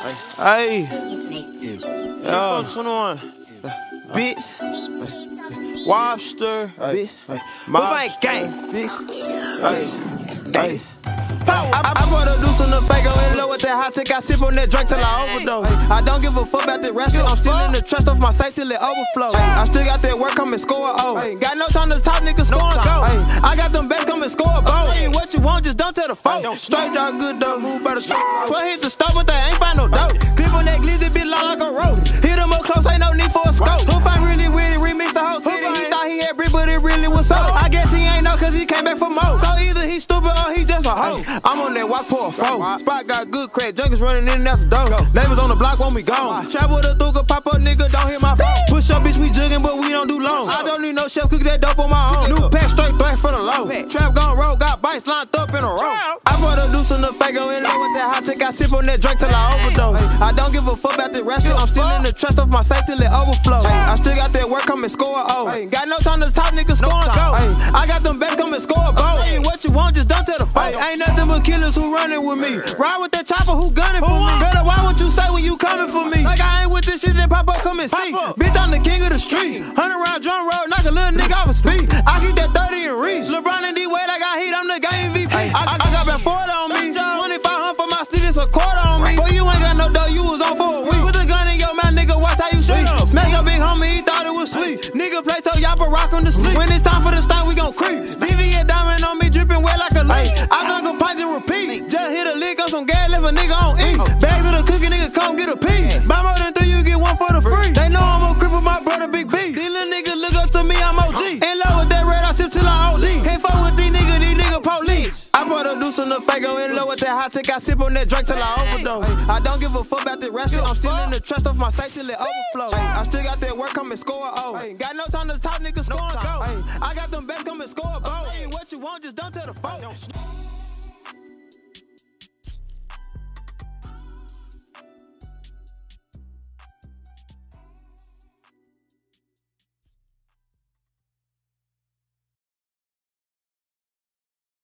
Hey, yo, 21. Bitch. Wobster. Bitch. My gang. Bitch. Hey. Hey. I, I brought a deuce on the fago in low with that hot tick. I sip on that drink till I overdose. I don't give a fuck about the rest. I'm still in the trust of my sight till it overflow. I still got that work coming score oh. Got no time to top niggas score and go. I got them bets coming score goal. What you want, just don't tell the folk. Straight dog, good dog, move by the street. 12 hit the stop, but they ain't find came back for more. So either he stupid or he just a hoe. I'm on that walk for a foe. Spot got good crack, junkies running in and out the door. Neighbors on the block want me gone. Trap with a thuga, pop up nigga, don't hit my phone. Push up, bitch, we jugging, but we don't do long. I don't need no chef, cook that dope on my own. New pack, straight threat for the low. Trap gone road, got bites lined up in a row. I brought a deuce on the fago in low with that hot tick. I sip on that drink till I overdose. I don't give a fuck about the rest. I'm still in the trust of my safe till it overflow. I still got that work coming score oh. Got no time to top niggas score What you want, just don't tell the fight. Ain't nothing but killers who running with me. Ride with that chopper who gunning for me. Better why won't you say when you coming for me? Like I ain't with this shit, then pop up, come and see. Bitch, I'm the king of the street. Hundred round drum road, knock a little nigga off his feet. I keep that 30 in reach. LeBron and D Wade, I got heat, I'm the game VP. I, I, I got about 40 on me. 2500 for my students, a quarter on me. Boy, you ain't got no dough, you was on for a week. Put the gun in your mouth, nigga, watch how you shoot. Smash your big homie, he thought it was sweet. Nigga play toe, y'all rock on the sleep. When it's time for the stunt, we gon' creep. Left a nigga on E. Bags of the cookie, nigga, come get a piece. Buy more than three, you get one for the free. They know I'm a crip with my brother, Big B. These little niggas look up to me, I'm OG. In love with that red, I sip till I OD. Can't fuck with these niggas, these niggas police. I brought a deuce on the fago in low with that hot tick. I sip on that drink till I overdose. I don't give a fuck about the rest. I'm still in the trust of my sight till it overflow. I still got that work coming score oh. Got no time to top niggas score and go. I got